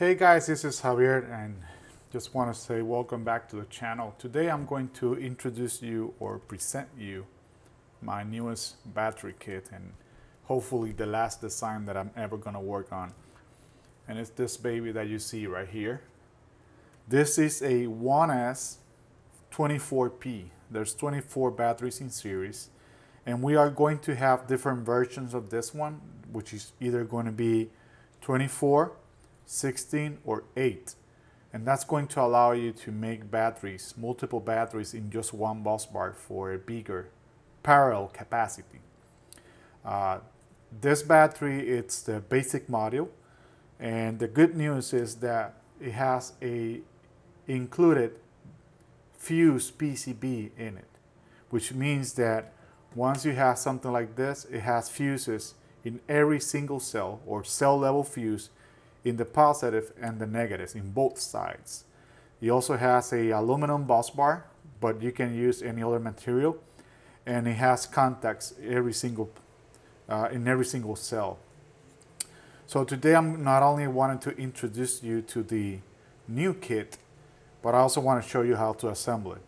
Hey guys, this is Javier and just want to say welcome back to the channel. Today I'm going to introduce you or present you my newest battery kit and hopefully the last design that I'm ever going to work on. And it's this baby that you see right here. This is a 1S 24P. There's 24 batteries in series and we are going to have different versions of this one which is either going to be 24 16 or 8 and that's going to allow you to make batteries multiple batteries in just one bus bar for a bigger parallel capacity. Uh, this battery it's the basic module. And the good news is that it has a included fuse PCB in it which means that once you have something like this it has fuses in every single cell or cell level fuse in the positive and the negatives in both sides. It also has a aluminum bus bar, but you can use any other material, and it has contacts every single uh, in every single cell. So today I'm not only wanting to introduce you to the new kit, but I also want to show you how to assemble it.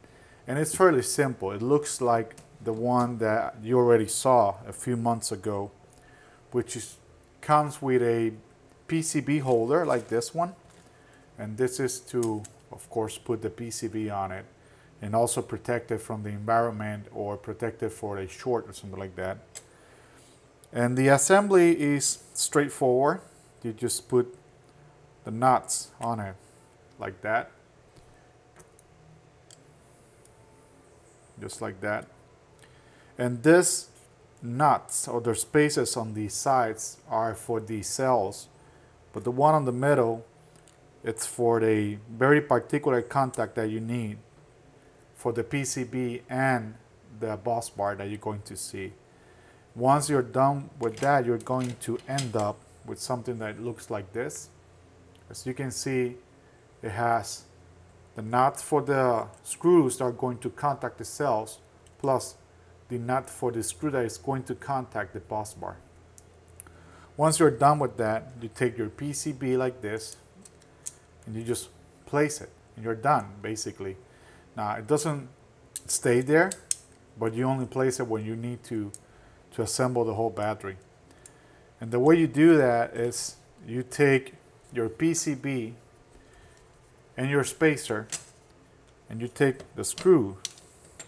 And it's fairly simple. It looks like the one that you already saw a few months ago, which is, comes with a PCB holder like this one. And this is to, of course, put the PCB on it and also protect it from the environment or protect it for a short or something like that. And the assembly is straightforward. You just put the nuts on it like that. Just like that. And this nuts or the spaces on these sides are for the cells but the one on the middle, it's for the very particular contact that you need for the PCB and the bus bar that you're going to see. Once you're done with that, you're going to end up with something that looks like this. As you can see, it has the nuts for the screws that are going to contact the cells, plus the nut for the screw that is going to contact the bus bar. Once you're done with that, you take your PCB like this and you just place it and you're done basically. Now it doesn't stay there, but you only place it when you need to, to assemble the whole battery. And the way you do that is you take your PCB and your spacer and you take the screw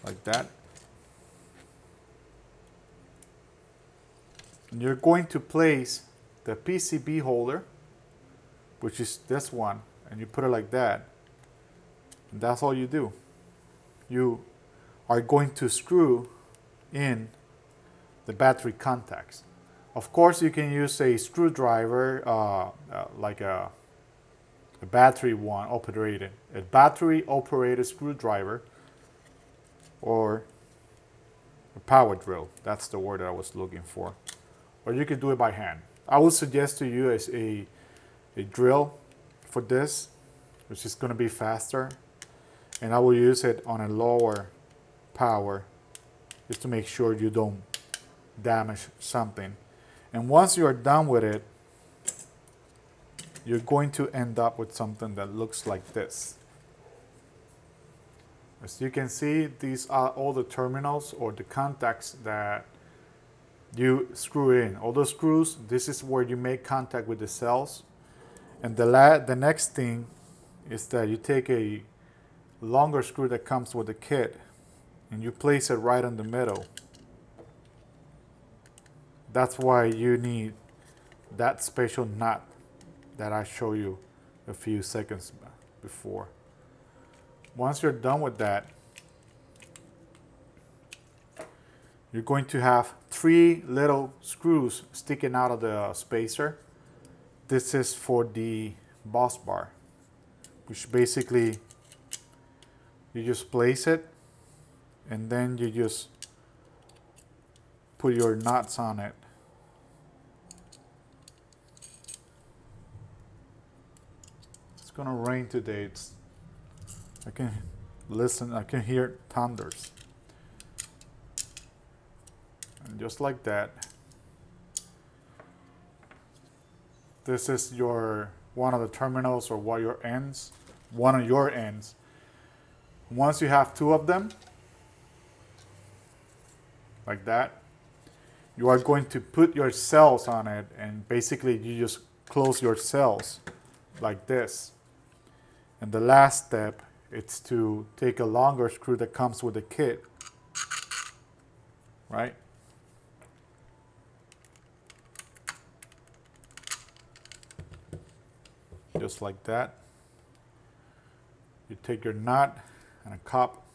like that And you're going to place the PCB holder, which is this one, and you put it like that. And that's all you do. You are going to screw in the battery contacts. Of course, you can use a screwdriver, uh, uh, like a, a battery one operated, a battery operated screwdriver, or a power drill. That's the word I was looking for or you can do it by hand. I would suggest to you as a, a drill for this, which is going to be faster. And I will use it on a lower power just to make sure you don't damage something. And once you are done with it, you're going to end up with something that looks like this. As you can see, these are all the terminals or the contacts that you screw in. All those screws this is where you make contact with the cells. And the la the next thing is that you take a longer screw that comes with the kit and you place it right in the middle. That's why you need that special nut that I show you a few seconds before. Once you're done with that you're going to have three little screws sticking out of the spacer. This is for the bus bar, which basically you just place it and then you just put your nuts on it. It's gonna rain today. It's, I can listen, I can hear thunders and just like that this is your one of the terminals or of your ends, one of your ends. Once you have two of them, like that, you are going to put your cells on it and basically you just close your cells like this. And the last step it's to take a longer screw that comes with the kit, right? Just like that. You take your nut and a cup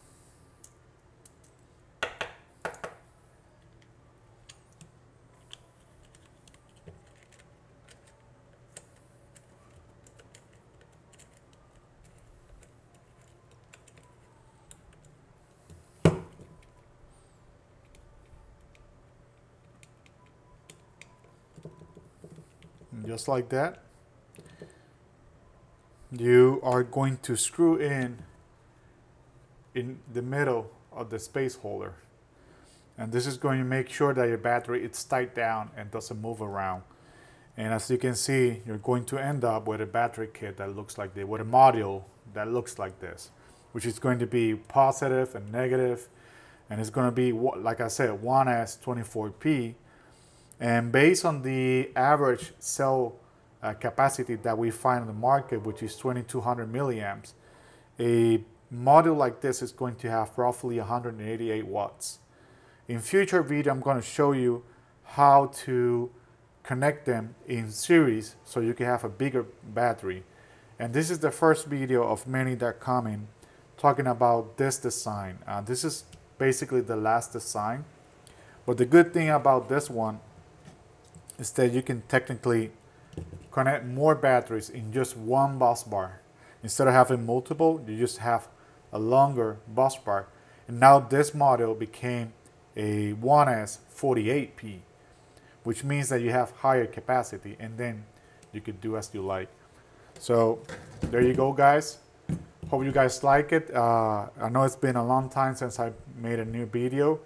just like that you are going to screw in in the middle of the space holder. And this is going to make sure that your battery is tight down and doesn't move around. And as you can see you're going to end up with a battery kit that looks like this with a module that looks like this which is going to be positive and negative. And it's going to be like I said 1S24P and based on the average cell uh, capacity that we find in the market, which is 2200 milliamps, a module like this is going to have roughly 188 watts. In future video, I'm going to show you how to connect them in series so you can have a bigger battery. And this is the first video of many that come in talking about this design. Uh, this is basically the last design. But the good thing about this one is that you can technically connect more batteries in just one bus bar. Instead of having multiple, you just have a longer bus bar. And now this model became a 1S48P, which means that you have higher capacity and then you could do as you like. So there you go, guys. Hope you guys like it. Uh, I know it's been a long time since I made a new video.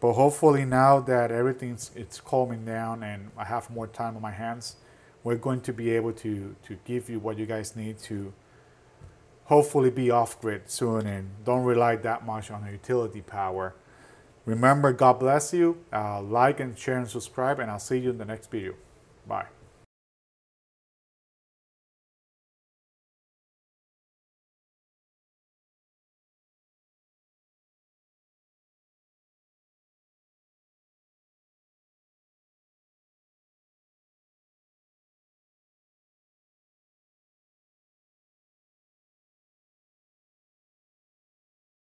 But hopefully now that everything's it's calming down and I have more time on my hands, we're going to be able to, to give you what you guys need to hopefully be off grid soon and don't rely that much on utility power. Remember, God bless you. Uh, like and share and subscribe, and I'll see you in the next video. Bye.